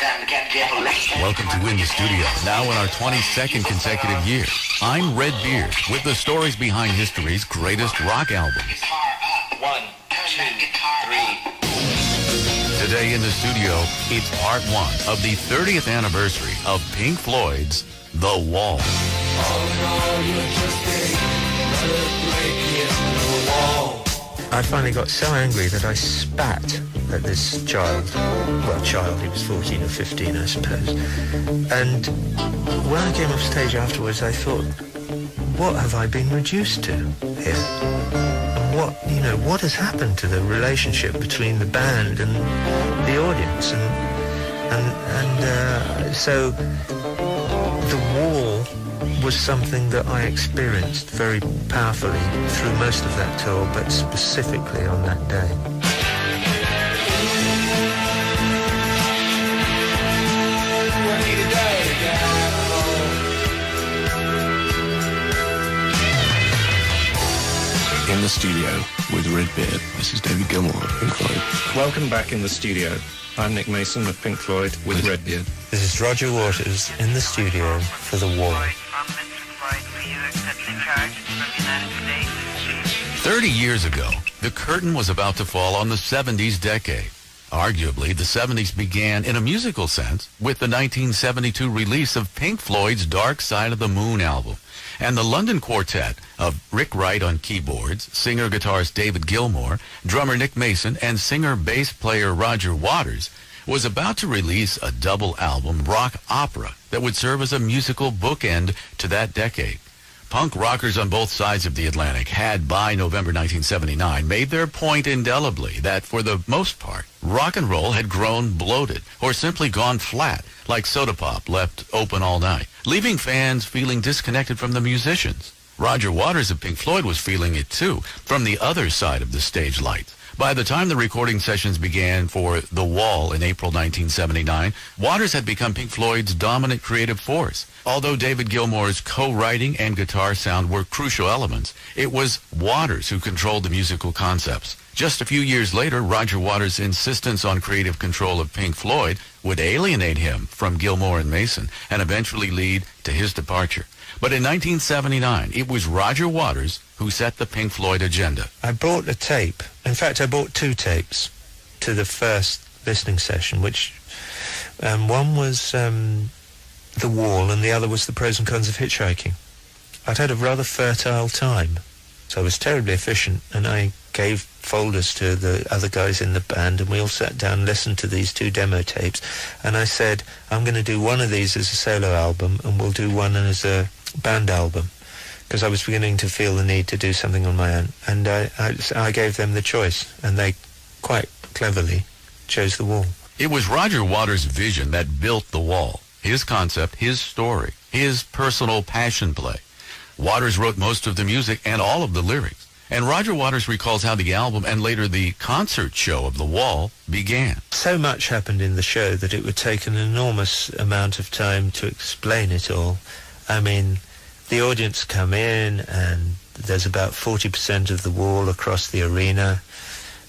Welcome to In the Studio, now in our 22nd consecutive year. I'm Redbeard with the stories behind history's greatest rock albums. One, two, three. Today in the studio, it's part one of the 30th anniversary of Pink Floyd's The Wall. I finally got so angry that I spat at this child. Well, child, he was 14 or 15, I suppose. And when I came off stage afterwards, I thought, what have I been reduced to here? What, you know, what has happened to the relationship between the band and the audience? And, and, and uh, so the wall was something that I experienced very powerfully through most of that tour, but specifically on that day. In the studio with Redbeard. This is David Gilmour of Pink Floyd. Welcome back in the studio. I'm Nick Mason of Pink Floyd with Redbeard. This is Roger Waters in the studio for The Wall. from Mr. Floyd for you accepting charges from the United States. 30 years ago, the curtain was about to fall on the 70s decade. Arguably, the 70s began in a musical sense with the 1972 release of Pink Floyd's Dark Side of the Moon album. And the London quartet of Rick Wright on keyboards, singer-guitarist David Gilmour, drummer Nick Mason, and singer-bass player Roger Waters was about to release a double album rock opera that would serve as a musical bookend to that decade. Punk rockers on both sides of the Atlantic had, by November 1979, made their point indelibly that, for the most part, rock and roll had grown bloated or simply gone flat, like soda pop left open all night, leaving fans feeling disconnected from the musicians. Roger Waters of Pink Floyd was feeling it too, from the other side of the stage lights. By the time the recording sessions began for The Wall in April 1979, Waters had become Pink Floyd's dominant creative force. Although David Gilmour's co-writing and guitar sound were crucial elements, it was Waters who controlled the musical concepts. Just a few years later, Roger Waters' insistence on creative control of Pink Floyd would alienate him from Gilmour and Mason and eventually lead to his departure. But in 1979, it was Roger Waters who set the Pink Floyd agenda. I bought a tape. In fact, I bought two tapes to the first listening session, which um, one was um, The Wall and the other was The Pros and Cons of Hitchhiking. I'd had a rather fertile time, so I was terribly efficient, and I gave folders to the other guys in the band, and we all sat down and listened to these two demo tapes, and I said, I'm going to do one of these as a solo album, and we'll do one as a band album because I was beginning to feel the need to do something on my own. And I, I, I gave them the choice, and they quite cleverly chose the wall. It was Roger Waters' vision that built the wall. His concept, his story, his personal passion play. Waters wrote most of the music and all of the lyrics. And Roger Waters recalls how the album and later the concert show of The Wall began. So much happened in the show that it would take an enormous amount of time to explain it all. I mean, the audience come in and there's about 40% of the wall across the arena.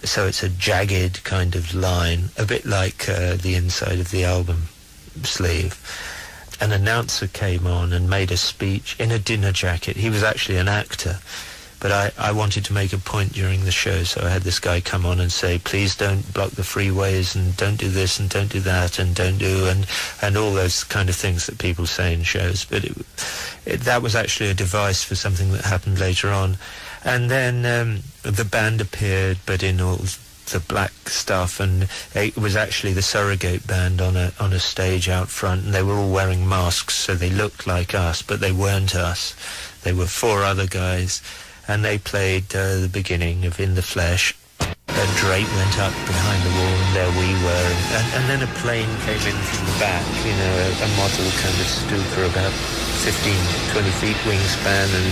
So it's a jagged kind of line, a bit like uh, the inside of the album sleeve. An announcer came on and made a speech in a dinner jacket. He was actually an actor. But I, I wanted to make a point during the show, so I had this guy come on and say, please don't block the freeways and don't do this and don't do that and don't do and, and all those kind of things that people say in shows. But it, it, that was actually a device for something that happened later on. And then um, the band appeared, but in all the black stuff, and it was actually the surrogate band on a on a stage out front, and they were all wearing masks, so they looked like us, but they weren't us. They were four other guys, and they played uh, the beginning of In the Flesh. A drape went up behind the wall, and there we were, and, and then a plane came in from the back, you know, a, a model kind of Stuka about 15, 20 feet wingspan, and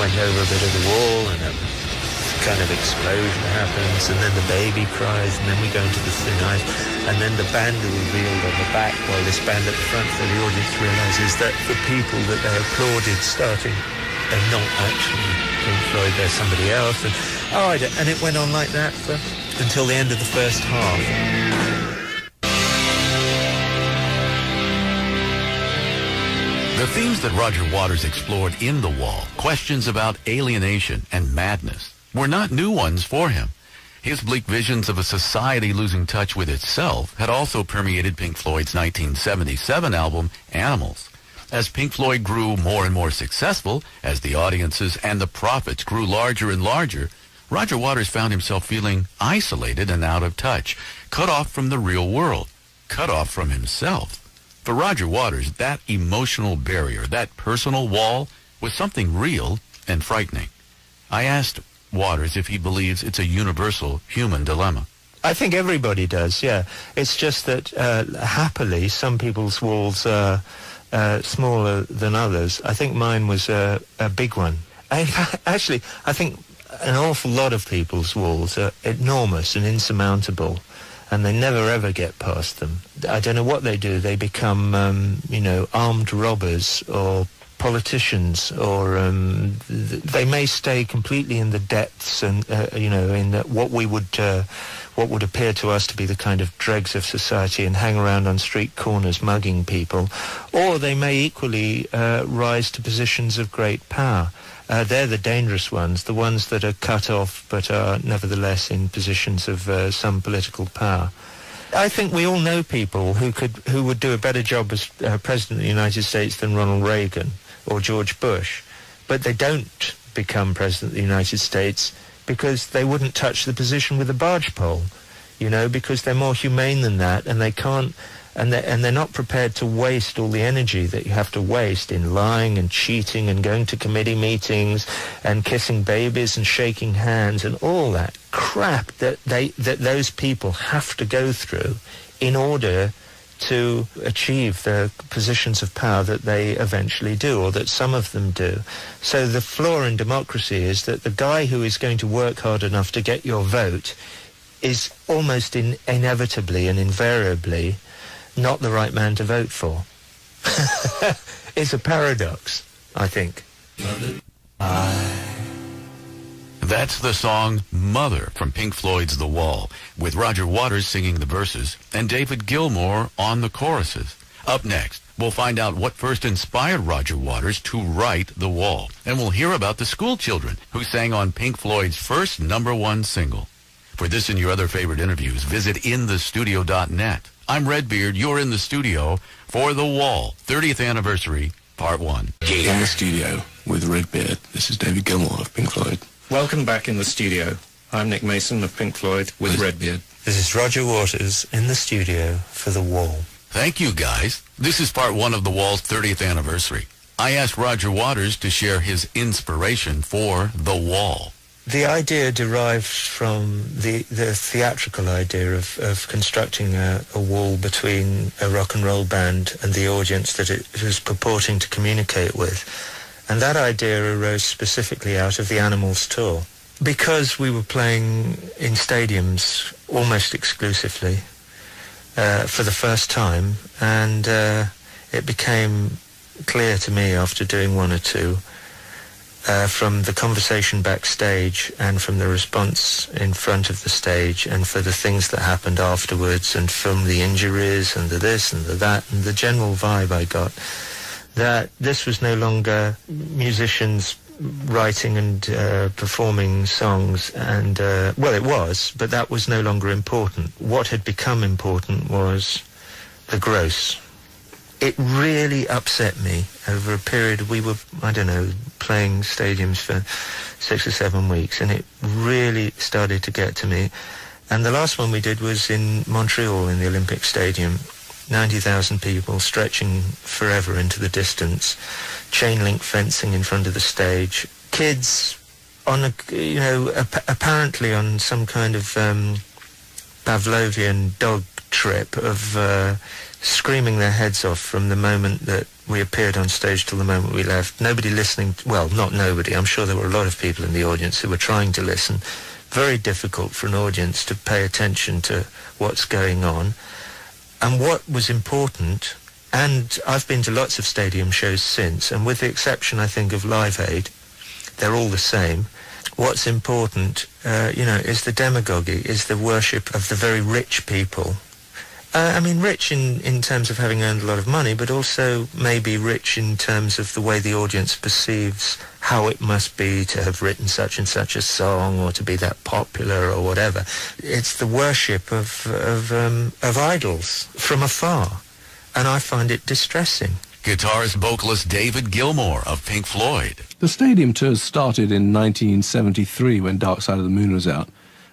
went over a bit of the wall, and a kind of explosion happens, and then the baby cries, and then we go into the thin ice, and then the band are revealed on the back while this band at the front, so the audience realizes that the people that they applauded starting they not actually Pink Floyd, they're somebody else. And, oh, all right, and it went on like that for, until the end of the first half. The themes that Roger Waters explored in The Wall, questions about alienation and madness, were not new ones for him. His bleak visions of a society losing touch with itself had also permeated Pink Floyd's 1977 album, Animals. As Pink Floyd grew more and more successful, as the audiences and the profits grew larger and larger, Roger Waters found himself feeling isolated and out of touch, cut off from the real world, cut off from himself. For Roger Waters, that emotional barrier, that personal wall, was something real and frightening. I asked Waters if he believes it's a universal human dilemma. I think everybody does, yeah. It's just that uh, happily some people's walls are uh, smaller than others. I think mine was a, a big one. I, actually, I think an awful lot of people's walls are enormous and insurmountable, and they never ever get past them. I don't know what they do. They become, um, you know, armed robbers or politicians, or um, th- they may stay completely in the depths and, uh, you know, in what we would, uh, what would appear to us to be the kind of dregs of society and hang around on street corners mugging people, or they may equally uh, rise to positions of great power. Uh, they're the dangerous ones, the ones that are cut off but are nevertheless in positions of uh, some political power. I think we all know people who could who would do a better job as uh, president of the United States than Ronald Reagan or George Bush, but they don't become president of the United States because they wouldn't touch the position with a barge pole, you know, because they're more humane than that, and they can't and they're, and they're not prepared to waste all the energy that you have to waste in lying and cheating and going to committee meetings and kissing babies and shaking hands and all that crap that they that those people have to go through in order to achieve the positions of power that they eventually do, or that some of them do. So the flaw in democracy is that the guy who is going to work hard enough to get your vote is almost in, inevitably and invariably not the right man to vote for. it's a paradox, I think. That's the song Mother from Pink Floyd's The Wall, with Roger Waters singing the verses and David Gilmour on the choruses. Up next, we'll find out what first inspired Roger Waters to write The Wall, and we'll hear about the school children who sang on Pink Floyd's first number one single. For this and your other favorite interviews, visit inthestudio.net. I'm Redbeard. You're in the studio for The Wall, 30th anniversary, part one. In the studio with Redbeard, this is David Gilmour of Pink Floyd. Welcome back in the studio. I'm Nick Mason of Pink Floyd with Redbeard. This is Roger Waters in the studio for The Wall. Thank you, guys. This is part one of The Wall's 30th anniversary. I asked Roger Waters to share his inspiration for The Wall. The idea derived from the, the theatrical idea of, of constructing a, a wall between a rock and roll band and the audience that it was purporting to communicate with. And that idea arose specifically out of the Animals tour. Because we were playing in stadiums almost exclusively uh, for the first time, and uh, it became clear to me after doing one or two uh, from the conversation backstage and from the response in front of the stage and for the things that happened afterwards and from the injuries and the this and the that and the general vibe I got that this was no longer musicians writing and uh, performing songs and uh, well it was but that was no longer important. What had become important was the gross. It really upset me over a period we were i don't know playing stadiums for six or seven weeks and it really started to get to me. And the last one we did was in montreal in the olympic stadium 90,000 people stretching forever into the distance, chain link fencing in front of the stage, kids on a, you know, ap- apparently on some kind of um, Pavlovian dog trip of uh, screaming their heads off from the moment that we appeared on stage till the moment we left. Nobody listening, well, not nobody, I'm sure there were a lot of people in the audience who were trying to listen. Very difficult for an audience to pay attention to what's going on. And what was important, and I've been to lots of stadium shows since, and with the exception, I think, of Live Aid, they're all the same. What's important, uh, you know, is the demagogy, is the worship of the very rich people Uh, I mean, rich in, in terms of having earned a lot of money, but also maybe rich in terms of the way the audience perceives how it must be to have written such and such a song or to be that popular or whatever. It's the worship of, of, um, of idols from afar, and I find it distressing. Guitarist vocalist David Gilmour of Pink Floyd. The stadium tours started in 1973 when Dark Side of the Moon was out.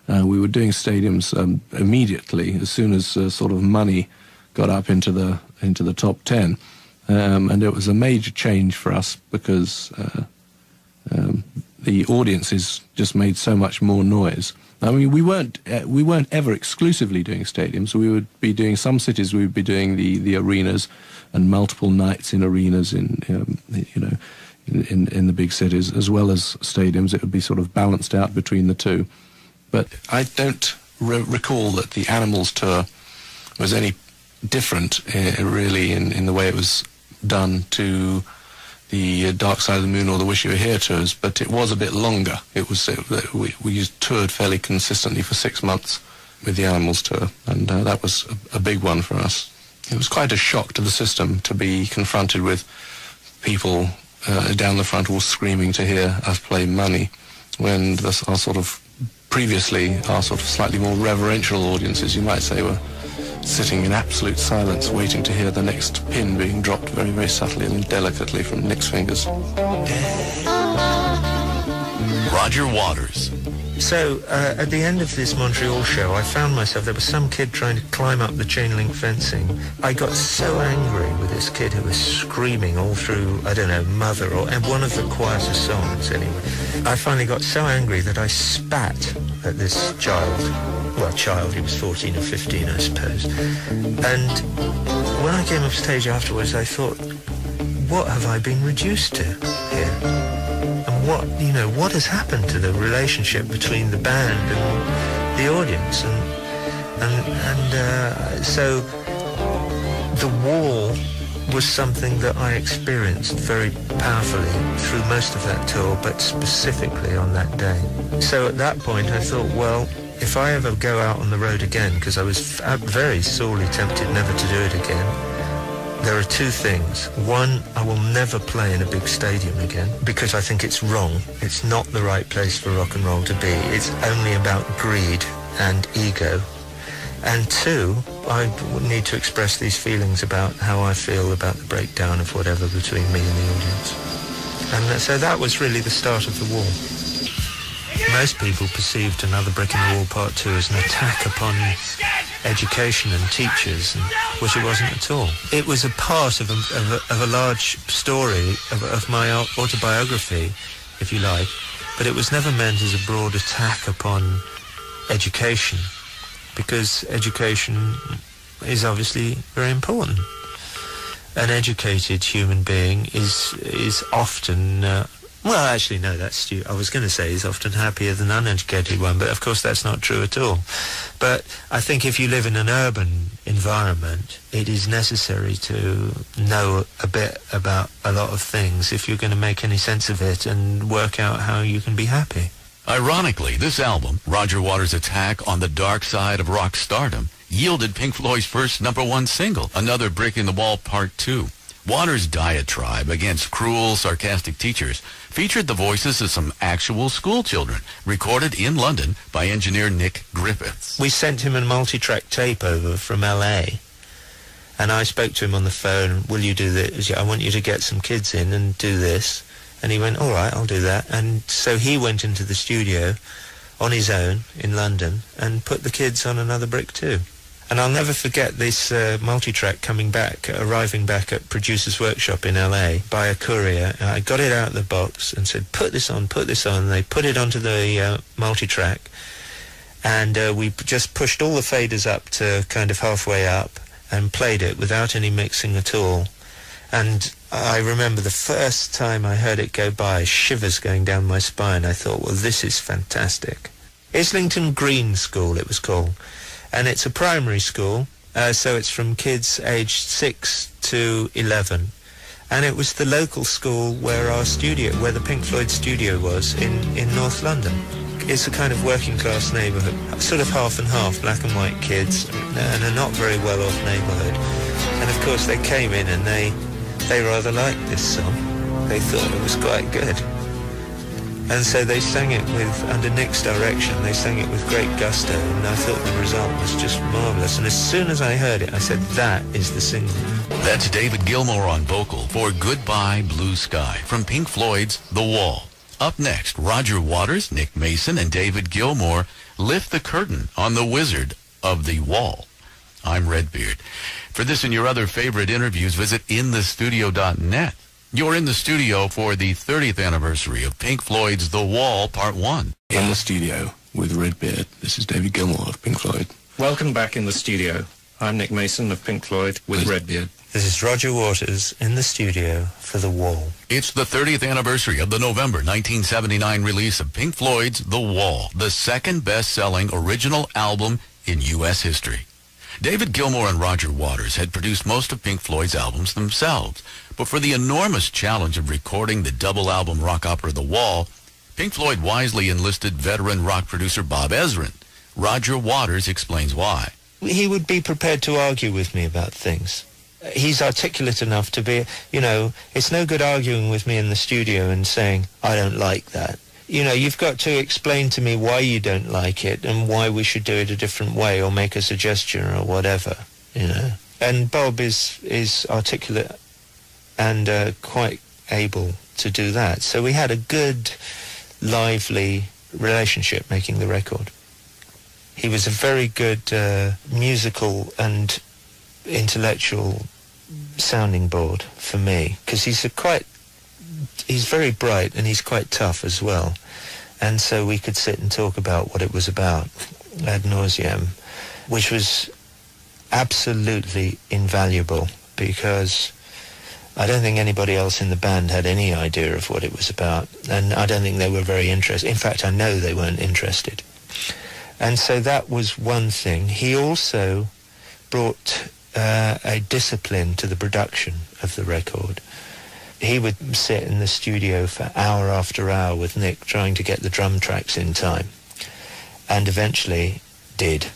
Uh, we were doing stadiums um, immediately as soon as uh, sort of money got up into the into the top ten, um, and it was a major change for us because uh, um, the audiences just made so much more noise. I mean, we weren't uh, we weren't ever exclusively doing stadiums. We would be doing some cities. We would be doing the the arenas and multiple nights in arenas in um, you know in, in the big cities as well as stadiums. It would be sort of balanced out between the two. But I don't re- recall that the Animals tour was any different, uh, really, in, in the way it was done to the uh, Dark Side of the Moon or the Wish You Were Here tours. But it was a bit longer. It was it, we we toured fairly consistently for six months with the Animals tour, and uh, that was a, a big one for us. It was quite a shock to the system to be confronted with people uh, down the front all screaming to hear us play Money when the, our sort of previously our sort of slightly more reverential audiences, you might say, were sitting in absolute silence waiting to hear the next pin being dropped very, very subtly and delicately from Nick's fingers. Roger Waters. So uh, at the end of this Montreal show, I found myself, there was some kid trying to climb up the chain link fencing. I got so angry with this kid who was screaming all through, I don't know, Mother or and one of the quieter songs anyway. I finally got so angry that I spat at this child. Well, child, he was 14 or 15, I suppose. And when I came off stage afterwards, I thought, what have I been reduced to here? What, you know, what has happened to the relationship between the band and the audience? And, and, and uh, so the wall was something that I experienced very powerfully through most of that tour, but specifically on that day. So at that point I thought, well, if I ever go out on the road again, because I was very sorely tempted never to do it again, there are two things. One, I will never play in a big stadium again because I think it's wrong. It's not the right place for rock and roll to be. It's only about greed and ego. And two, I need to express these feelings about how I feel about the breakdown of whatever between me and the audience. And so that was really the start of the wall. Most people perceived Another Brick in the Wall Part 2 as an attack upon education and teachers, and, which it wasn't at all. It was a part of a, of a, of a large story of, of my autobiography, if you like, but it was never meant as a broad attack upon education, because education is obviously very important. An educated human being is is often uh, well, actually, no, that's stu- I was going to say he's often happier than an uneducated one, but of course that's not true at all. But I think if you live in an urban environment, it is necessary to know a bit about a lot of things if you're going to make any sense of it and work out how you can be happy. Ironically, this album, Roger Waters' attack on the dark side of rock stardom, yielded Pink Floyd's first number one single, Another Brick in the Wall Part 2. Waters' diatribe against cruel, sarcastic teachers featured the voices of some actual school children, recorded in London by engineer Nick Griffiths. we sent him a multi-track tape over from LA, and I spoke to him on the phone. Will you do this? I want you to get some kids in and do this. And he went, all right, I'll do that. And so he went into the studio on his own in London and put the kids on another brick too. And I'll never forget this uh, multi-track coming back, arriving back at Producer's Workshop in LA by a courier. I got it out of the box and said, put this on, put this on. And they put it onto the uh, multi-track and uh, we just pushed all the faders up to kind of halfway up and played it without any mixing at all. And I remember the first time I heard it go by, shivers going down my spine. I thought, well, this is fantastic. Islington Green School, it was called. And it's a primary school, uh, so it's from kids aged 6 to 11. And it was the local school where our studio, where the Pink Floyd studio was in, in North London. it's a kind of working class neighbourhood, sort of half and half, black and white kids, and a not very well off neighbourhood. And of course they came in and they, they rather liked this song. They thought it was quite good. And so they sang it with, under Nick's direction, they sang it with great gusto, and I thought the result was just marvellous. And as soon as I heard it, I said, that is the single. That's David Gilmour on vocal for Goodbye Blue Sky from Pink Floyd's The Wall. Up next, Roger Waters, Nick Mason, and David Gilmour lift the curtain on The Wizard of the Wall. I'm Redbeard. For this and your other favorite interviews, visit inthestudio.net. You're in the studio for the 30th anniversary of Pink Floyd's The Wall Part 1. In the studio with Redbeard. This is David Gilmour of Pink Floyd. Welcome back in the studio. I'm Nick Mason of Pink Floyd with With- Redbeard. This is Roger Waters in the studio for The Wall. It's the 30th anniversary of the November 1979 release of Pink Floyd's The Wall, the second best-selling original album in U.S. history. David Gilmour and Roger Waters had produced most of Pink Floyd's albums themselves, but for the enormous challenge of recording the double album rock opera The Wall, Pink Floyd wisely enlisted veteran rock producer Bob Ezrin. Roger Waters explains why. he would be prepared to argue with me about things. He's articulate enough to be, you know, it's no good arguing with me in the studio and saying, I don't like that. You know, you've got to explain to me why you don't like it and why we should do it a different way or make a suggestion or whatever, you know. And Bob is, is articulate and uh, quite able to do that. So we had a good, lively relationship making the record. He was a very good uh, musical and intellectual sounding board for me because he's a quite he's very bright and he's quite tough as well and so we could sit and talk about what it was about ad nauseum which was absolutely invaluable because I don't think anybody else in the band had any idea of what it was about and I don't think they were very interested in fact I know they weren't interested and so that was one thing. He also brought uh, a discipline to the production of the record. He would sit in the studio for hour after hour with Nick trying to get the drum tracks in time and eventually did.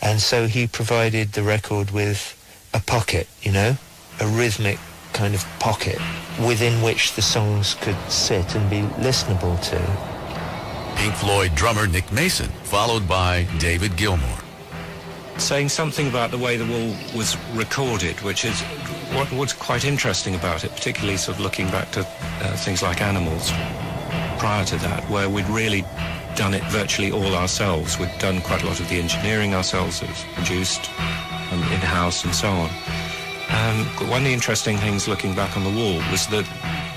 And so he provided the record with a pocket, you know, a rhythmic kind of pocket within which the songs could sit and be listenable to. Pink Floyd drummer Nick Mason, followed by David Gilmour. saying something about the way the wall was recorded, which is what was quite interesting about it, particularly sort of looking back to uh, things like Animals prior to that, where we'd really done it virtually all ourselves. We'd done quite a lot of the engineering ourselves, it was produced um, in-house and so on. Um, one of the interesting things looking back on the wall was that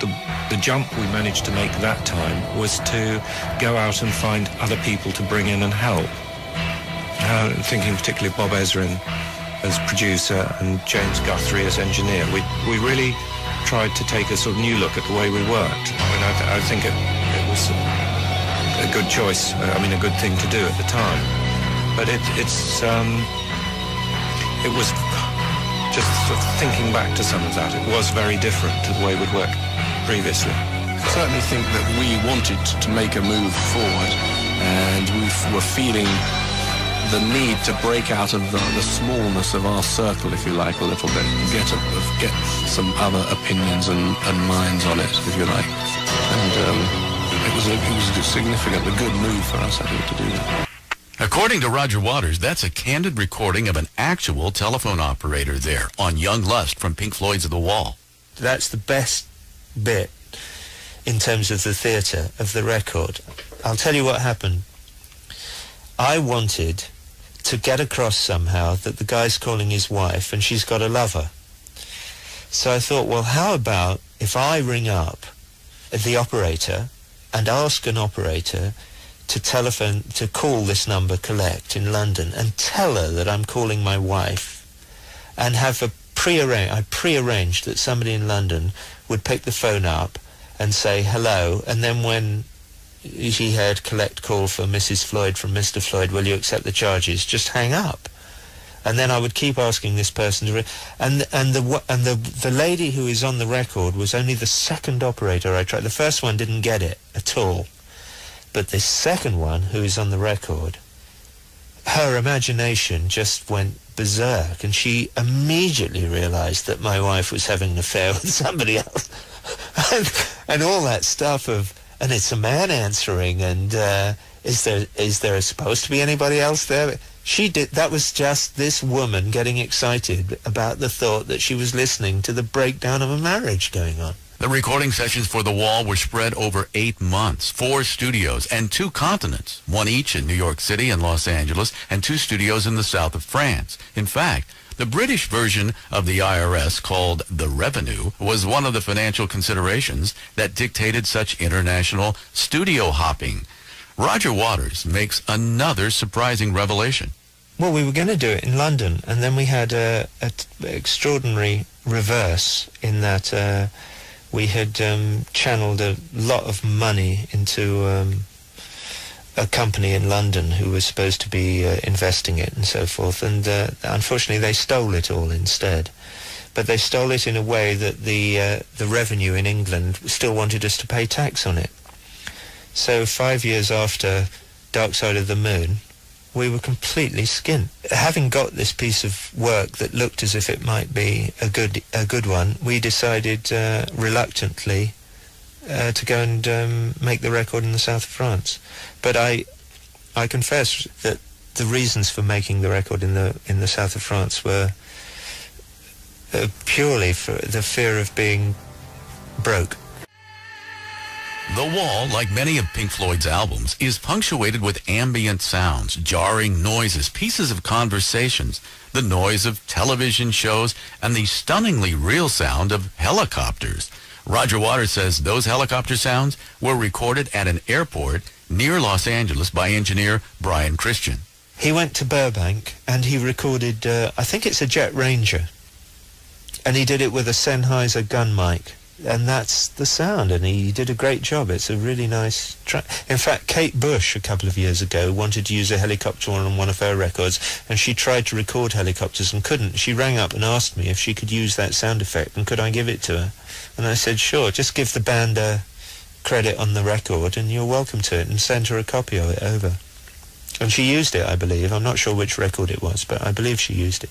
the, the jump we managed to make that time was to go out and find other people to bring in and help uh, thinking particularly of Bob Ezrin as producer and James Guthrie as engineer. We, we really tried to take a sort of new look at the way we worked. I mean, I, th- I think it, it was a good choice, uh, I mean, a good thing to do at the time. But it, it's, um, it was just sort of thinking back to some of that. It was very different to the way we'd worked previously. I certainly think that we wanted to make a move forward and we were feeling the need to break out of the, the smallness of our circle, if you like, a little bit, get a, get some other opinions and, and minds on it, if you like. And um, it was a, it was a significant, a good move for us, I think, to do that. According to Roger Waters, that's a candid recording of an actual telephone operator there on Young Lust from Pink Floyd's The Wall. That's the best bit in terms of the theatre of the record. I'll tell you what happened. I wanted to get across somehow that the guy's calling his wife and she's got a lover. So I thought, well, how about if I ring up the operator and ask an operator to telephone, to call this number collect in London and tell her that I'm calling my wife and have a pre-arranged, I pre-arranged that somebody in London would pick the phone up and say hello and then when she heard collect call for Mrs. Floyd from Mr. Floyd, will you accept the charges? Just hang up. And then I would keep asking this person to, and and the and the the lady who is on the record was only the second operator I tried. The first one didn't get it at all, But the second one, who is on the record, her imagination just went berserk, and she immediately realised that my wife was having an affair with somebody else, and, and all that stuff of, and it's a man answering, and uh, is there is there supposed to be anybody else there? She did. That was just this woman getting excited about the thought that she was listening to the breakdown of a marriage going on. The recording sessions for The Wall were spread over eight months, four studios, and two continents, one each in New York City and Los Angeles, and two studios in the south of France. In fact, the British version of the IRS, called the Revenue, was one of the financial considerations that dictated such international studio hopping. Roger Waters makes another surprising revelation. Well, we were going to do it in London, and then we had a, a t- extraordinary reverse in that uh, we had um, channeled a lot of money into um, a company in London who was supposed to be uh, investing it and so forth, and uh, unfortunately they stole it all instead. But they stole it in a way that the uh, the revenue in England still wanted us to pay tax on it. So five years after Dark Side of the Moon, we were completely skint. Having got this piece of work that looked as if it might be a good a good one, we decided uh, reluctantly uh, to go and um, make the record in the south of France. But I I confess that the reasons for making the record in the in the south of France were uh, purely for the fear of being broke. The Wall, like many of Pink Floyd's albums, is punctuated with ambient sounds, jarring noises, pieces of conversations, the noise of television shows, and the stunningly real sound of helicopters. Roger Waters says those helicopter sounds were recorded at an airport near Los Angeles by engineer Brian Christian. He went to Burbank and he recorded, uh, I think it's a Jet Ranger, and he did it with a Sennheiser gun mic and that's the sound and he did a great job. It's a really nice track. In fact kate bush a couple of years ago wanted to use a helicopter on one of her records and she tried to record helicopters and couldn't. She rang up and asked me if she could use that sound effect and could i give it to her? And i said sure just give the band a credit on the record and you're welcome to it and send her a copy of it over. And she used it i believe. I'm not sure which record it was but i believe she used it.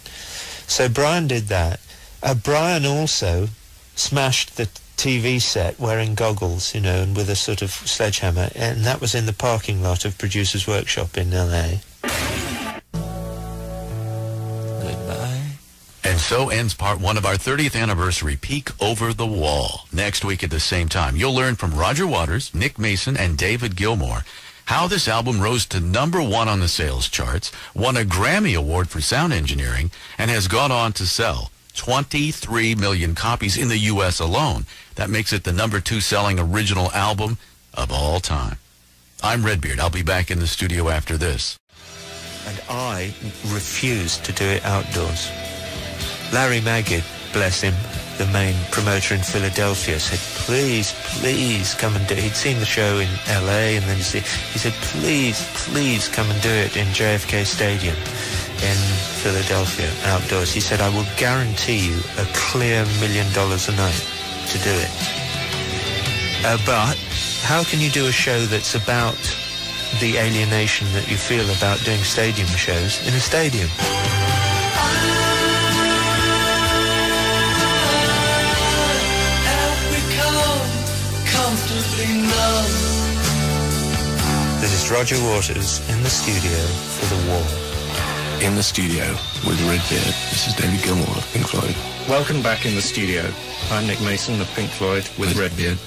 So brian did that. Uh, brian also smashed the TV set wearing goggles, you know, and with a sort of sledgehammer, and that was in the parking lot of Producers Workshop in LA. Goodbye. And so ends part one of our 30th anniversary Peek Over the Wall. Next week at the same time, you'll learn from Roger Waters, Nick Mason, and David Gilmour how this album rose to number one on the sales charts, won a Grammy Award for sound engineering, and has gone on to sell 23 million copies in the U.S. alone. That makes it the number two selling original album of all time. I'm Redbeard. I'll be back in the studio after this. And I refused to do it outdoors. Larry Magid, bless him, the main promoter in Philadelphia, said, please, please come and do it. He'd seen the show in LA and then he said, he said, please, please come and do it in JFK Stadium in Philadelphia outdoors. He said, I will guarantee you a clear million dollars a night to do it. Uh, but how can you do a show that's about the alienation that you feel about doing stadium shows in a stadium? This is Roger Waters in the studio for The Wall. In the studio with Redbeard, this is David Gilmour of Pink Floyd. Welcome back in the studio. I'm Nick Mason of Pink Floyd with red Redbeard.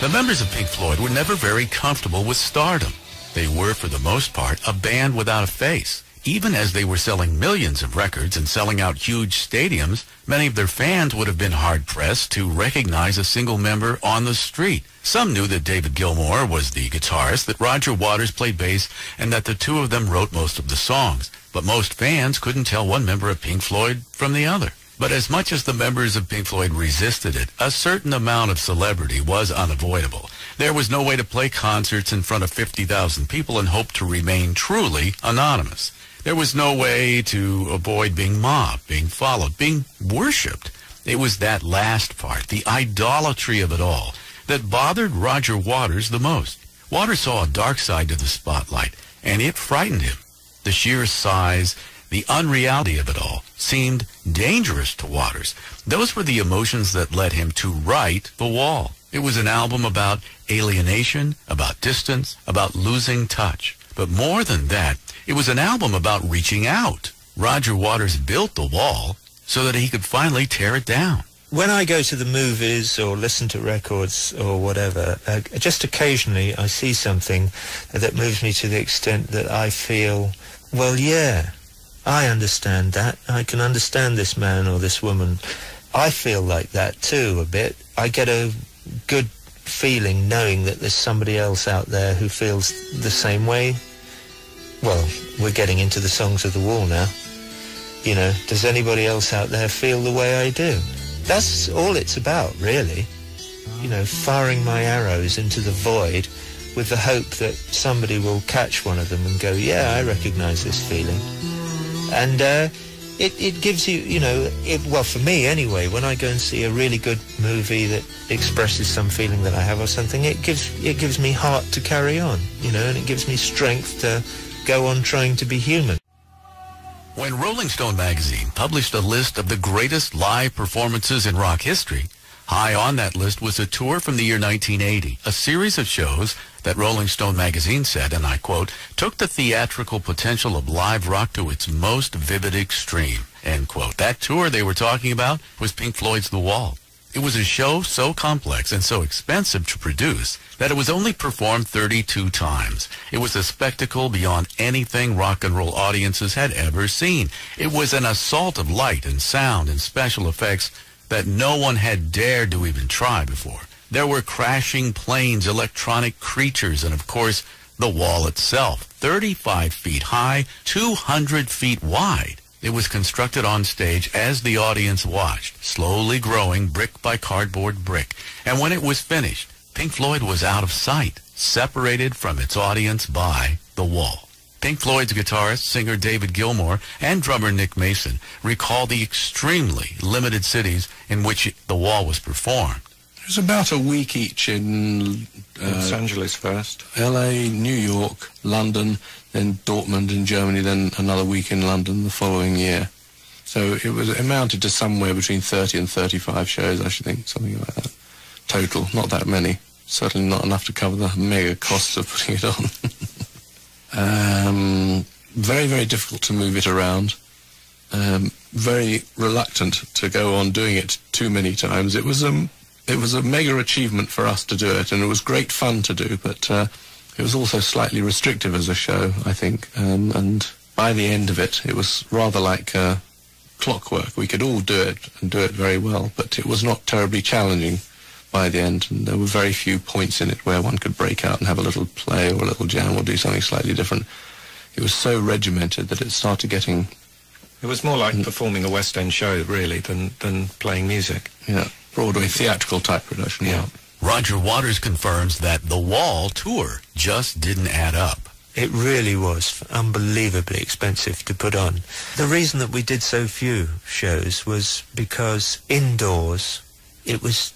The members of Pink Floyd were never very comfortable with stardom. They were, for the most part, a band without a face. Even as they were selling millions of records and selling out huge stadiums, many of their fans would have been hard-pressed to recognize a single member on the street. Some knew that David Gilmour was the guitarist, that Roger Waters played bass, and that the two of them wrote most of the songs. But most fans couldn't tell one member of Pink Floyd from the other. But as much as the members of Pink Floyd resisted it, a certain amount of celebrity was unavoidable. There was no way to play concerts in front of 50,000 people and hope to remain truly anonymous. There was no way to avoid being mobbed, being followed, being worshipped. It was that last part, the idolatry of it all, that bothered Roger Waters the most. Waters saw a dark side to the spotlight, and it frightened him. The sheer size, the unreality of it all seemed dangerous to Waters. Those were the emotions that led him to write The Wall. It was an album about alienation, about distance, about losing touch. But more than that, it was an album about reaching out. Roger Waters built The Wall so that he could finally tear it down. When I go to the movies or listen to records or whatever, uh, just occasionally I see something that moves me to the extent that I feel, well, yeah, I understand that. I can understand this man or this woman. I feel like that too a bit. I get a good feeling knowing that there's somebody else out there who feels the same way. Well, we're getting into the songs of the wall now. You know, does anybody else out there feel the way I do? That's all it's about, really. You know, firing my arrows into the void with the hope that somebody will catch one of them and go, yeah, I recognize this feeling. And uh, it, it gives you, you know, it, well, for me anyway, when I go and see a really good movie that expresses some feeling that I have or something, it gives, it gives me heart to carry on, you know, and it gives me strength to go on trying to be human. When Rolling Stone magazine published a list of the greatest live performances in rock history, high on that list was a tour from the year 1980, a series of shows that Rolling Stone magazine said, and I quote, took the theatrical potential of live rock to its most vivid extreme, end quote. That tour they were talking about was Pink Floyd's The Wall. It was a show so complex and so expensive to produce that it was only performed 32 times. It was a spectacle beyond anything rock and roll audiences had ever seen. It was an assault of light and sound and special effects that no one had dared to even try before. There were crashing planes, electronic creatures, and of course, the wall itself, 35 feet high, 200 feet wide. It was constructed on stage as the audience watched, slowly growing brick by cardboard brick. And when it was finished, Pink Floyd was out of sight, separated from its audience by the wall. Pink Floyd's guitarist, singer David Gilmour, and drummer Nick Mason recall the extremely limited cities in which the wall was performed. It was about a week each in uh, Los Angeles first. L.A., New York, London, then Dortmund in Germany, then another week in London the following year. So it was it amounted to somewhere between 30 and 35 shows, I should think, something like that. Total, not that many. Certainly not enough to cover the mega costs of putting it on. um, very, very difficult to move it around. Um, very reluctant to go on doing it too many times. It was um, it was a mega achievement for us to do it, and it was great fun to do. But uh, it was also slightly restrictive as a show, I think. Um, and by the end of it, it was rather like uh, clockwork. We could all do it and do it very well, but it was not terribly challenging by the end. And there were very few points in it where one could break out and have a little play or a little jam or do something slightly different. It was so regimented that it started getting, It was more like performing a West End show, really, than, than playing music. Yeah, Broadway theatrical type production. Yeah. Roger Waters confirms that the Wall tour just didn't add up. It really was unbelievably expensive to put on. The reason that we did so few shows was because indoors it was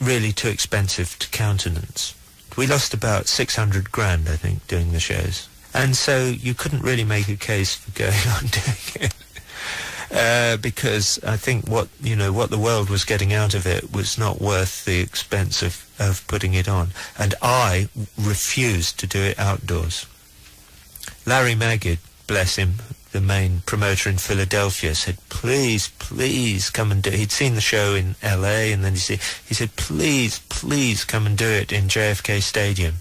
really too expensive to countenance. We lost about 600 grand, I think, doing the shows. And so you couldn't really make a case for going on doing it. Uh, because I think what you know what the world was getting out of it was not worth the expense of, of putting it on, and I refused to do it outdoors. Larry Magid, bless him, the main promoter in Philadelphia, said, "Please, please come and do." it. He'd seen the show in L.A. and then he said, "He said, please, please come and do it in JFK Stadium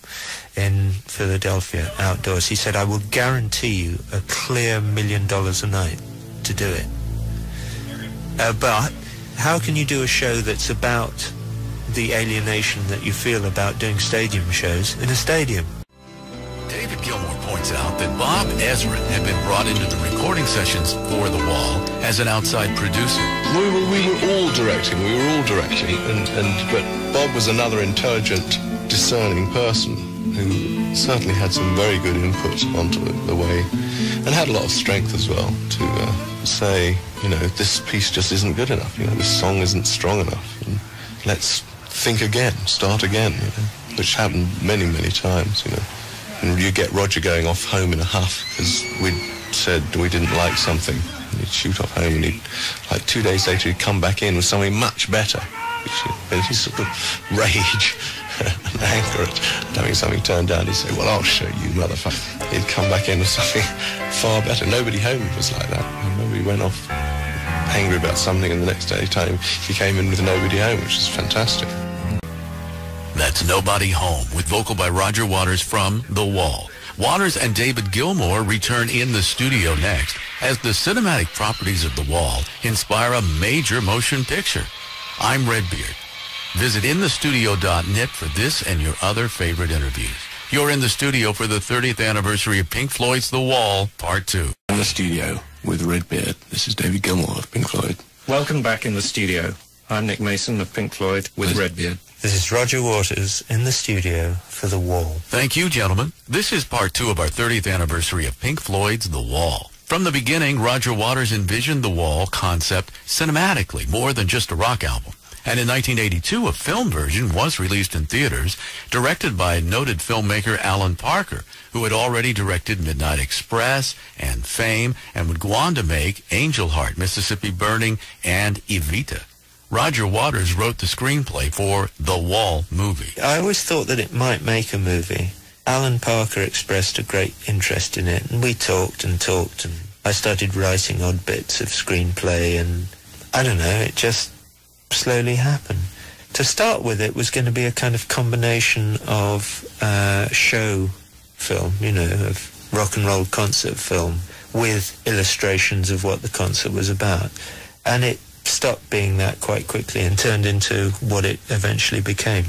in Philadelphia outdoors." He said, "I will guarantee you a clear million dollars a night to do it." Uh, but how can you do a show that's about the alienation that you feel about doing stadium shows in a stadium? Out that Bob Ezrin had been brought into the recording sessions for The Wall as an outside producer. We were, we were all directing. We were all directing, and, and but Bob was another intelligent, discerning person who certainly had some very good input onto the way, and had a lot of strength as well to uh, say, you know, this piece just isn't good enough. You know, this song isn't strong enough. And let's think again, start again, you know, which happened many, many times, you know. And you get Roger going off home in a huff because we'd said we didn't like something. And he'd shoot off home and he'd, like two days later, he'd come back in with something much better. And he'd sort of rage and anger at having something turned down. He'd say, well, I'll show you, motherfucker. He'd come back in with something far better. Nobody home was like that. Nobody went off angry about something and the next day time he came in with nobody home, which is fantastic. That's Nobody Home with vocal by Roger Waters from The Wall. Waters and David Gilmour return in the studio next as the cinematic properties of The Wall inspire a major motion picture. I'm Redbeard. Visit inthestudio.net for this and your other favorite interviews. You're in the studio for the 30th anniversary of Pink Floyd's The Wall, Part 2. In the studio with Redbeard. This is David Gilmour of Pink Floyd. Welcome back in the studio. I'm Nick Mason of Pink Floyd with Redbeard. This is Roger Waters in the studio for The Wall. Thank you, gentlemen. This is part two of our 30th anniversary of Pink Floyd's The Wall. From the beginning, Roger Waters envisioned The Wall concept cinematically, more than just a rock album. And in 1982, a film version was released in theaters, directed by noted filmmaker Alan Parker, who had already directed Midnight Express and Fame, and would go on to make Angel Heart, Mississippi Burning, and Evita. Roger Waters wrote the screenplay for The Wall movie. I always thought that it might make a movie. Alan Parker expressed a great interest in it, and we talked and talked, and I started writing odd bits of screenplay, and I don't know, it just slowly happened. To start with, it was going to be a kind of combination of uh, show film, you know, of rock and roll concert film with illustrations of what the concert was about. And it stopped being that quite quickly and turned into what it eventually became.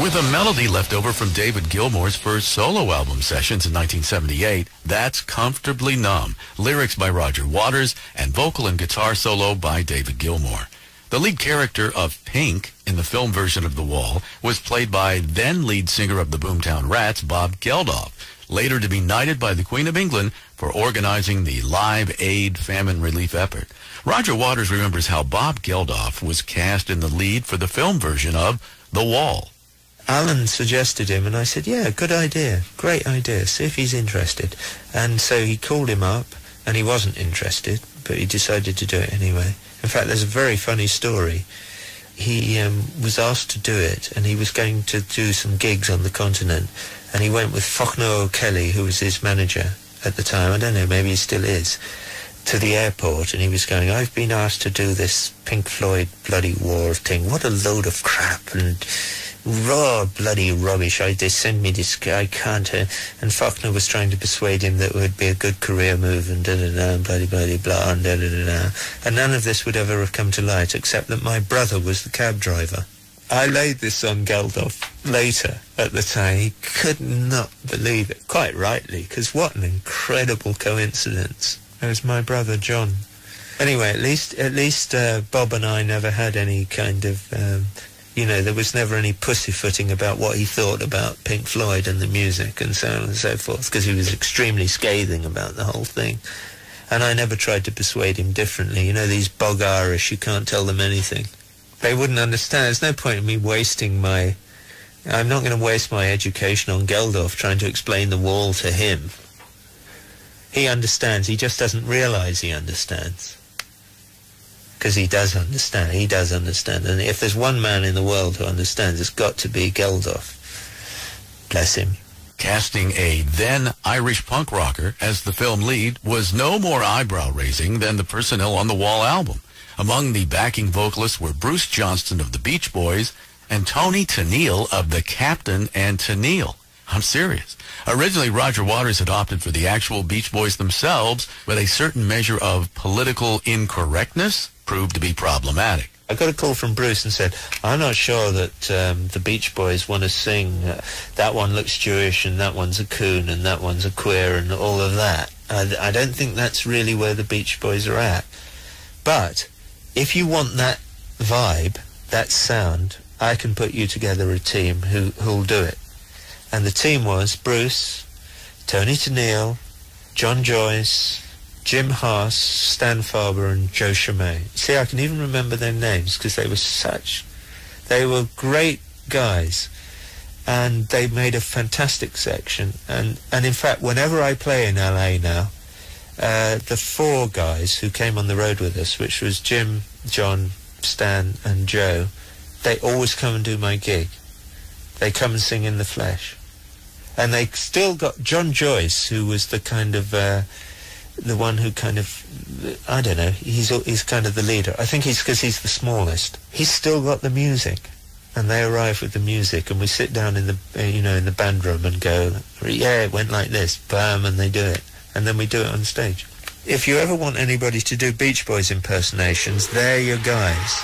With a melody left over from David Gilmour's first solo album sessions in 1978, that's Comfortably Numb, lyrics by Roger Waters, and vocal and guitar solo by David Gilmour. The lead character of Pink in the film version of The Wall was played by then lead singer of the Boomtown Rats, Bob Geldof, later to be knighted by the Queen of England for organizing the Live Aid famine relief effort. Roger Waters remembers how Bob Geldof was cast in the lead for the film version of The Wall. Alan suggested him, and I said, yeah, good idea, great idea, see if he's interested. And so he called him up, and he wasn't interested, but he decided to do it anyway. In fact, there's a very funny story. He um, was asked to do it, and he was going to do some gigs on the continent, and he went with Fachtna O'Kelly, who was his manager at the time, I don't know, maybe he still is, to the airport, and he was going, I've been asked to do this Pink Floyd bloody war thing, what a load of crap, and raw bloody rubbish. I, they send me this, I can't. Uh, and Fachtna was trying to persuade him that it would be a good career move and da da da, bloody bloody blah, and da da da da. And none of this would ever have come to light except that my brother was the cab driver. I laid this on Geldof later at the time. He could not believe it, quite rightly, because what an incredible coincidence. It was my brother John. Anyway, at least at least uh, Bob and I never had any kind of um, you know, there was never any pussyfooting about what he thought about Pink Floyd and the music and so on and so forth, because he was extremely scathing about the whole thing. And I never tried to persuade him differently. You know, these bog Irish, you can't tell them anything. They wouldn't understand. There's no point in me wasting my... I'm not going to waste my education on Geldof trying to explain the wall to him. He understands. He just doesn't realize he understands because he does understand. He does understand. And if there's one man in the world who understands, it's got to be Geldof. Bless him. Casting a then Irish punk rocker as the film lead was no more eyebrow raising than the personnel on the Wall album. Among the backing vocalists were Bruce Johnston of the Beach Boys and Toni Tennille of the Captain and Tennille. I'm serious. Originally, Roger Waters had opted for the actual Beach Boys themselves, with a certain measure of political incorrectness proved to be problematic. I got a call from Bruce and said, I'm not sure that um, the Beach Boys want to sing uh, that one looks Jewish and that one's a coon and that one's a queer and all of that. I, I don't think that's really where the Beach Boys are at. But if you want that vibe, that sound, I can put you together a team who, who'll do it. And the team was Bruce, Toni Tennille, John Joyce, Jim Haas, Stan Farber, and Joe Chemay. See, I can even remember their names because they were such, they were great guys, and they made a fantastic section. And and in fact, whenever I play in LA now, uh, the four guys who came on the road with us, which was Jim, John, Stan, and Joe, they always come and do my gig. They come and sing in the flesh. And they still got John Joyce, who was the kind of uh, the one who kind of I don't know. He's he's kind of the leader. I think he's because he's the smallest. He's still got the music, and they arrive with the music, and we sit down in the uh, you know in the band room and go, yeah, it went like this, bam, and they do it, and then we do it on stage. If you ever want anybody to do Beach Boys impersonations, they're your guys.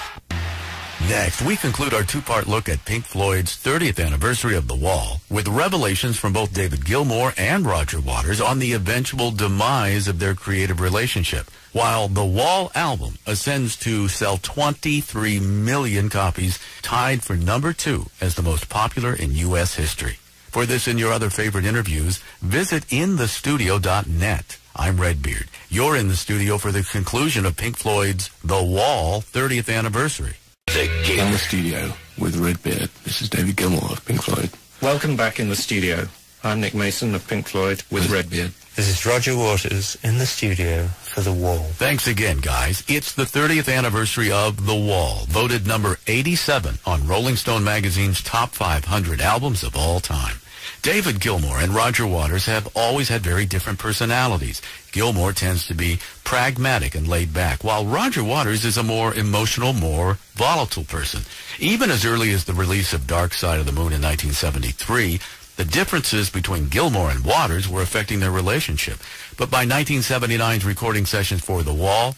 Next, we conclude our two-part look at Pink Floyd's 30th anniversary of The Wall with revelations from both David Gilmour and Roger Waters on the eventual demise of their creative relationship. While The Wall album ascends to sell 23 million copies, tied for number two as the most popular in U.S. history. For this and your other favorite interviews, visit inthestudio.net. I'm Redbeard. You're in the studio for the conclusion of Pink Floyd's The Wall 30th anniversary. In the studio with Redbeard. This is David Gilmour of Pink Floyd. Welcome back in the studio. I'm Nick Mason of Pink Floyd with Redbeard. This is Roger Waters in the studio for The Wall. Thanks again, guys. It's the 30th anniversary of The Wall, voted number 87 on Rolling Stone magazine's top 500 albums of all time. David Gilmour and Roger Waters have always had very different personalities. Gilmour tends to be pragmatic and laid back, while Roger Waters is a more emotional, more volatile person. Even as early as the release of Dark Side of the Moon in 1973, the differences between Gilmour and Waters were affecting their relationship. But by 1979's recording sessions for The Wall,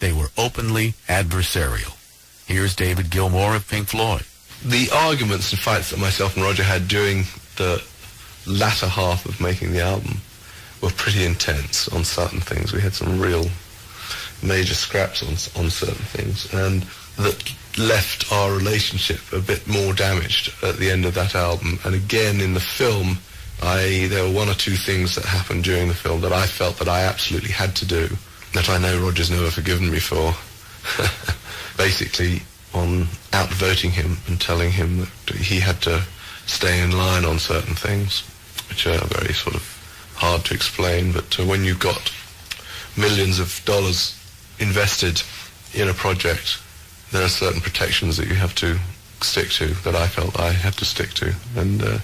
they were openly adversarial. Here's David Gilmour of Pink Floyd. The arguments and fights that myself and Roger had during the latter half of making the album were pretty intense on certain things. We had some real major scraps on on certain things, and that left our relationship a bit more damaged at the end of that album. And again, in the film, I there were one or two things that happened during the film that I felt that I absolutely had to do that I know Roger's never forgiven me for. Basically, on outvoting him and telling him that he had to stay in line on certain things, which are very sort of hard to explain. But uh, when you've got millions of dollars invested in a project, there are certain protections that you have to stick to that I felt I had to stick to. And uh,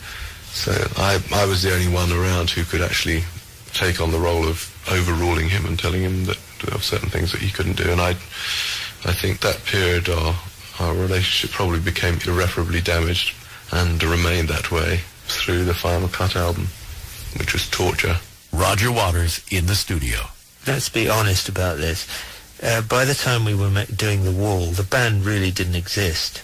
so I, I was the only one around who could actually take on the role of overruling him and telling him that there were certain things that he couldn't do. And I, I think that period our, our relationship probably became irreparably damaged and remained that way through the Final Cut album, which was torture. Roger Waters in the studio. Let's be honest about this. Uh, by the time we were doing The Wall, the band really didn't exist.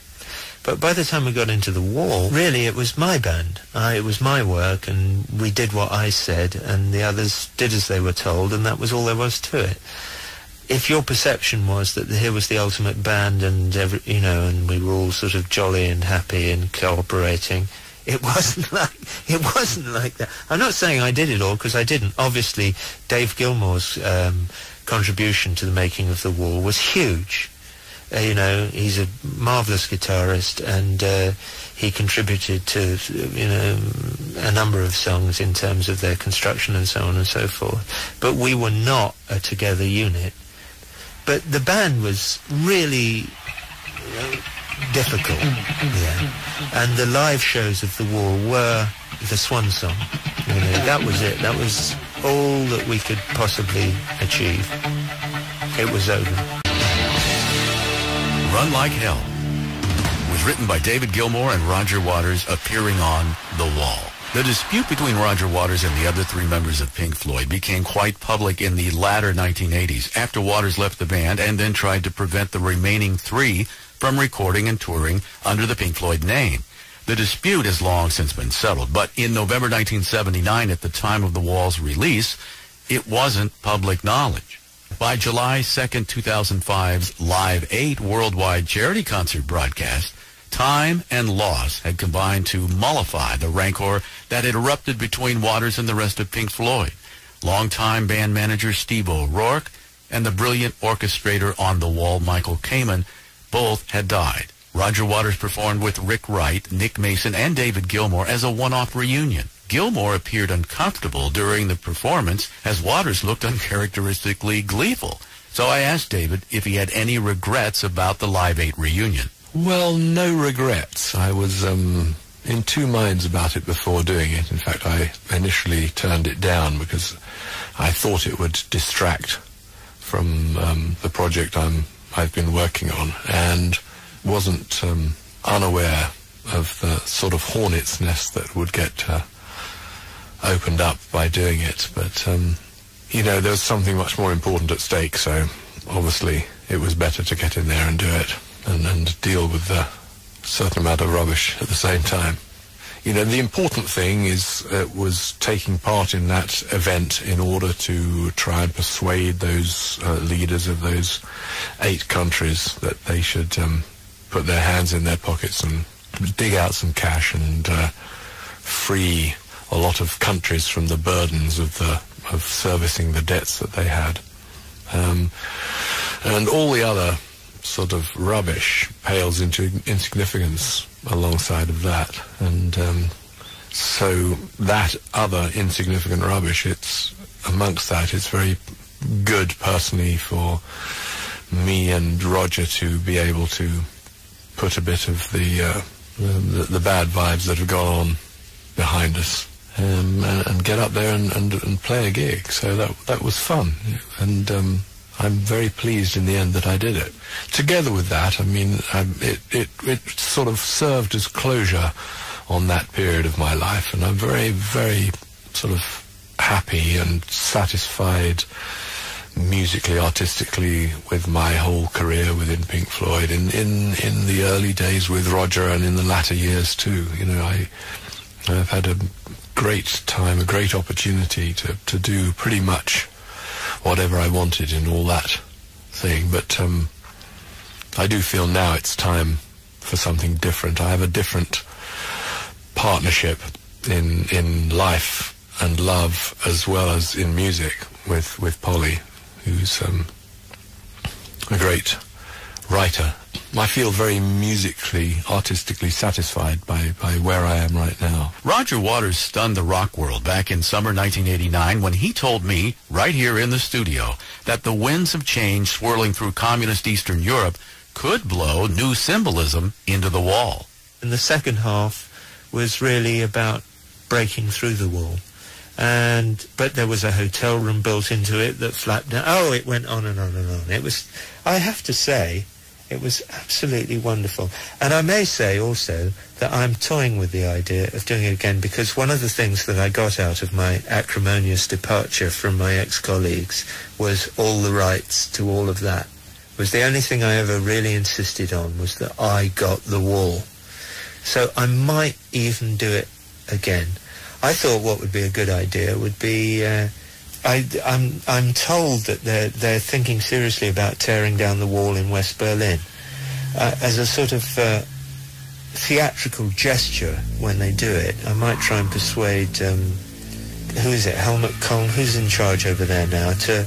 But by the time we got into The Wall, really it was my band. I, it was my work, and we did what I said, and the others did as they were told, and that was all there was to it. If your perception was that here was the ultimate band, and every, you know, and we were all sort of jolly and happy and cooperating, it wasn't like it wasn't like that. I'm not saying I did it all because I didn't. Obviously, Dave Gilmour's um, contribution to the making of the Wall was huge. Uh, you know, he's a marvelous guitarist, and uh, he contributed to you know a number of songs in terms of their construction and so on and so forth. But we were not a together unit. But the band was really difficult. Mm, mm, mm, yeah. And the live shows of the Wall were the swan song. You know, that was it. That was all that we could possibly achieve. It was over. Run Like Hell was written by David Gilmour and Roger Waters appearing on The Wall. The dispute between Roger Waters and the other three members of Pink Floyd became quite public in the latter 1980s after Waters left the band and then tried to prevent the remaining three from recording and touring under the Pink Floyd name. The dispute has long since been settled, but in November 1979, at the time of The Wall's release, it wasn't public knowledge. By July 2nd, 2005's Live 8 worldwide charity concert broadcast, Time and loss had combined to mollify the rancor that had erupted between Waters and the rest of Pink Floyd. Longtime band manager Steve O'Rourke and the brilliant orchestrator on the wall Michael Kamen both had died. Roger Waters performed with Rick Wright, Nick Mason, and David Gilmour as a one-off reunion. Gilmour appeared uncomfortable during the performance as Waters looked uncharacteristically gleeful. So I asked David if he had any regrets about the Live 8 reunion. Well, no regrets. I was um, in two minds about it before doing it. In fact, I initially turned it down because I thought it would distract from um, the project I'm I've been working on, and wasn't um, unaware of the sort of hornet's nest that would get uh, opened up by doing it. But um, you know, there was something much more important at stake, so obviously it was better to get in there and do it and, and deal with a certain amount of rubbish at the same time. You know, the important thing is uh, was taking part in that event in order to try and persuade those uh, leaders of those eight countries that they should um, put their hands in their pockets and dig out some cash and uh, free a lot of countries from the burdens of the of servicing the debts that they had. Um, and all the other sort of rubbish pales into insignificance alongside of that. And um, so that other insignificant rubbish, it's amongst that, it's very good personally for me and Roger to be able to put a bit of the uh, the, the, bad vibes that have gone on behind us um, and, and, get up there and, and, and, play a gig. So that that was fun, and um, I'm very pleased in the end that I did it. Together with that, I mean, um, it, it, it sort of served as closure on that period of my life, and I'm very, very sort of happy and satisfied musically, artistically with my whole career within Pink Floyd. In, in, in the early days with Roger and in the latter years too, you know, I, I've had a great time, a great opportunity to, to do pretty much whatever I wanted in all that thing. But um, I do feel now it's time for something different. I have a different partnership in in life and love as well as in music with with Polly, who's um, a great writer I feel very musically, artistically satisfied by, by where I am right now. Roger Waters stunned the rock world back in summer 1989 when he told me, right here in the studio, that the winds of change swirling through communist Eastern Europe could blow new symbolism into the wall. And the second half was really about breaking through the wall. And but there was a hotel room built into it that flapped down. Oh, it went on and on and on. It was, I have to say, it was absolutely wonderful. And I may say also that I'm toying with the idea of doing it again because one of the things that I got out of my acrimonious departure from my ex-colleagues was all the rights to all of that. It was the only thing I ever really insisted on was that I got the wall. So I might even do it again. I thought what would be a good idea would be uh, I, am I'm, I'm told that they're, they're thinking seriously about tearing down the wall in West Berlin uh, as a sort of uh, theatrical gesture when they do it. I might try and persuade, um, who is it, Helmut Kohl, who's in charge over there now, to,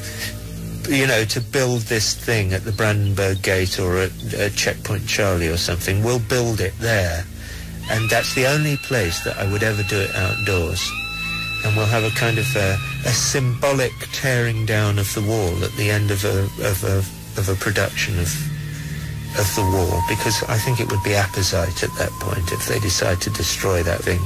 you know, to build this thing at the Brandenburg Gate or at, at Checkpoint Charlie or something. We'll build it there. And that's the only place that I would ever do it outdoors and we'll have a kind of a, a, symbolic tearing down of the wall at the end of a, of a, of a production of, of the wall, because I think it would be apposite at that point if they decide to destroy that thing.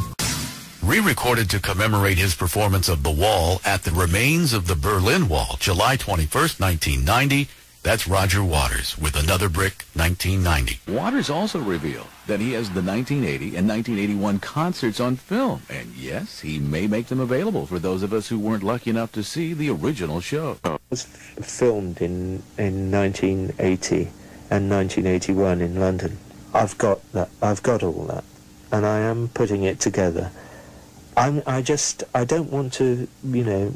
Re-recorded to commemorate his performance of The Wall at the remains of the Berlin Wall, July 21st, 1990, that's Roger Waters with Another Brick 1990. Waters also revealed that he has the 1980 and 1981 concerts on film. And yes, he may make them available for those of us who weren't lucky enough to see the original show. It was filmed in, in 1980 and 1981 in London. I've got that. I've got all that. And I am putting it together. I'm, I just, I don't want to, you know,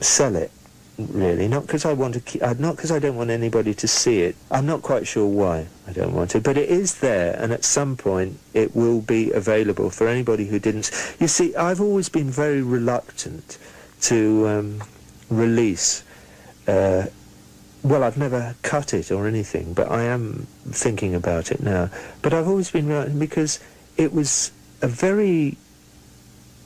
sell it really. Not because I want to. Keep, uh, not because I don't want anybody to see it. I'm not quite sure why I don't want to, but it is there, and at some point it will be available for anybody who didn't. You see, I've always been very reluctant to um, release. Uh, well, I've never cut it or anything, but I am thinking about it now. But I've always been reluctant because it was a very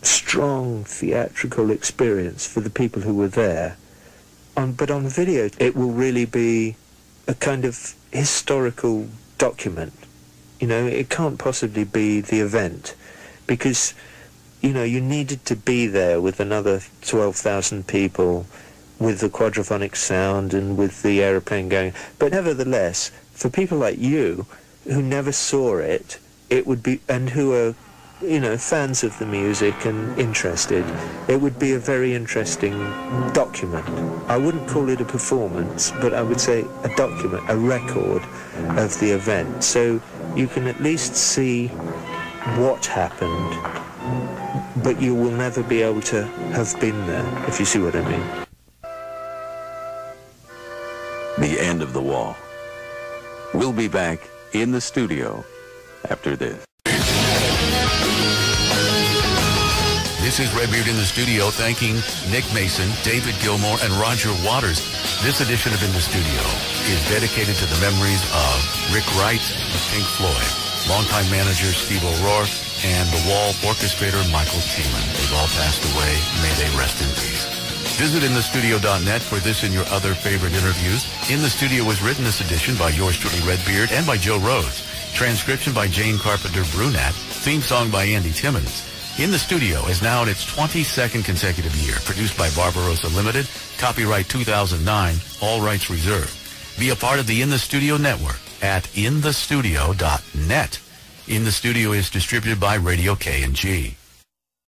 strong theatrical experience for the people who were there. On, but on video, it will really be a kind of historical document. You know, it can't possibly be the event because, you know, you needed to be there with another 12,000 people with the quadraphonic sound and with the aeroplane going. But nevertheless, for people like you who never saw it, it would be, and who are you know, fans of the music and interested, it would be a very interesting document. I wouldn't call it a performance, but I would say a document, a record of the event. So you can at least see what happened, but you will never be able to have been there, if you see what I mean. The end of the wall. We'll be back in the studio after this. This is Redbeard in the studio thanking Nick Mason, David Gilmour, and Roger Waters. This edition of In the Studio is dedicated to the memories of Rick Wright of Pink Floyd, longtime manager Steve O'Rourke, and the Wall orchestrator Michael Kamen. They've all passed away. May they rest in peace. Visit inthestudio.net for this and your other favorite interviews. In the Studio was written this edition by yours truly Redbeard and by Joe Rhodes. Transcription by Jane Carpenter Brunat. Theme song by Andy Timmons. In the Studio is now in its 22nd consecutive year, produced by Barbarossa Limited, copyright 2009, all rights reserved. Be a part of the In the Studio network at inthestudio.net. In the Studio is distributed by Radio K and G.